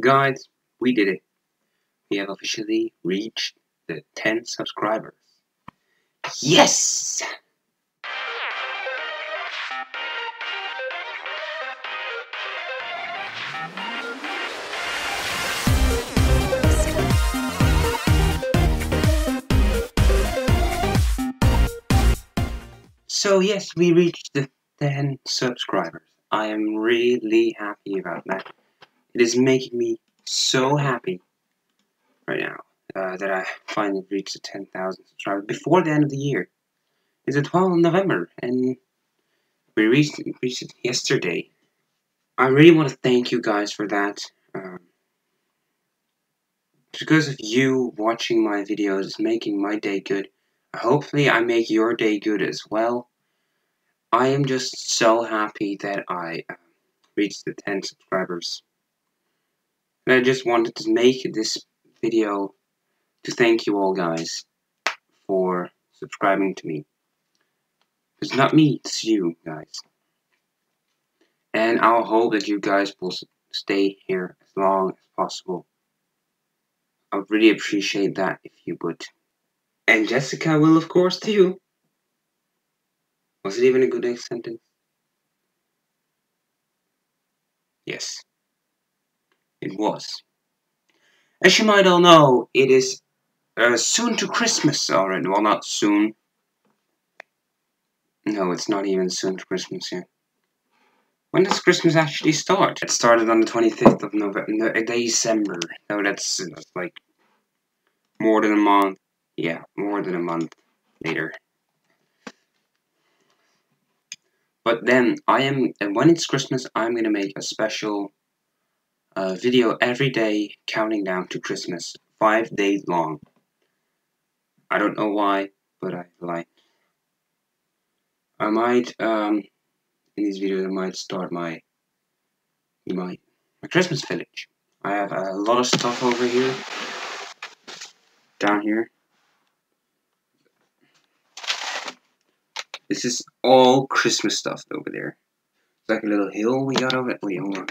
Guys, we did it. We have officially reached the 10 subscribers. Yes! So yes, we reached the 10 subscribers. I am really happy about that. It is making me so happy right now uh, that I finally reached the 10,000 subscribers before the end of the year. It's the 12th of November, and we reached, reached it yesterday. I really want to thank you guys for that. Um, because of you watching my videos, it's making my day good. Hopefully I make your day good as well. I am just so happy that I uh, reached the 10 subscribers. I just wanted to make this video to thank you all guys for subscribing to me. It's not me, it's you guys. And I'll hope that you guys will stay here as long as possible. I would really appreciate that if you would. And Jessica will, of course, too. Was it even a good sentence? Yes. It was. As you might all know, it is uh, soon to Christmas already. Well, not soon. No, it's not even soon to Christmas yet. When does Christmas actually start? It started on the 25th of November, no, December. No, that's, that's like more than a month. Yeah, more than a month later. But then I am, and when it's Christmas, I'm gonna make a special uh, video every day counting down to Christmas, five days long. I don't know why, but I like. I might, um, in these videos, I might start my, my, my Christmas village. I have a lot of stuff over here, down here. This is all Christmas stuff over there. It's like a little hill we got over. Wait, hold on.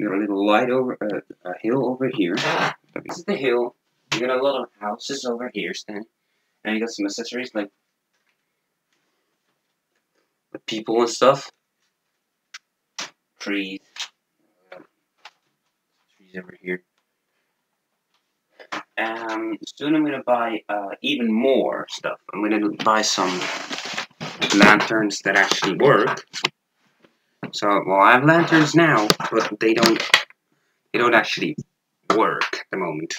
We got a little light over uh, a hill over here. This is the hill. You got a lot of houses over here, Stan. And you got some accessories like the people and stuff. Trees. Trees over here. Um, soon I'm gonna buy uh, even more stuff. I'm gonna buy some lanterns that actually work. So, well, I have lanterns now, but they don't, they don't actually work at the moment.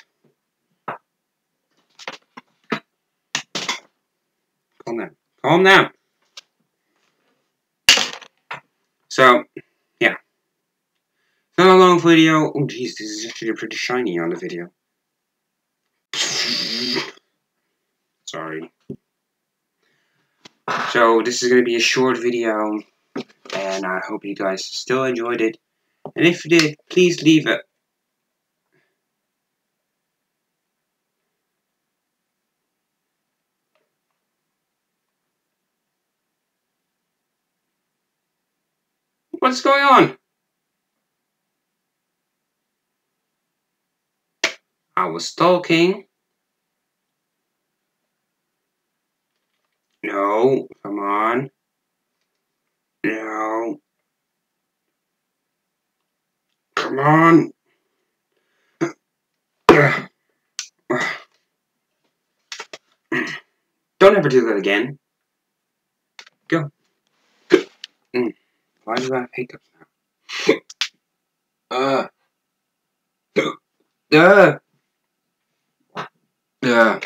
Calm down. Calm down. So, yeah. Not a long video. Oh, jeez, this is actually pretty shiny on the video. Sorry. So, this is going to be a short video, and I hope you guys still enjoyed it. And if you did, please leave it. What's going on? I was talking. No, come on. No. Come on. Don't ever do that again. Go. Mm. Why do I have hiccups now? Uh. Uh. Uh.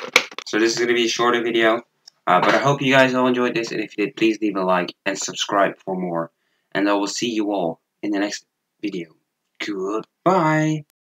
So this is going to be a shorter video. Uh, but I hope you guys all enjoyed this, and if you did, please leave a like and subscribe for more. And I will see you all in the next video. Goodbye.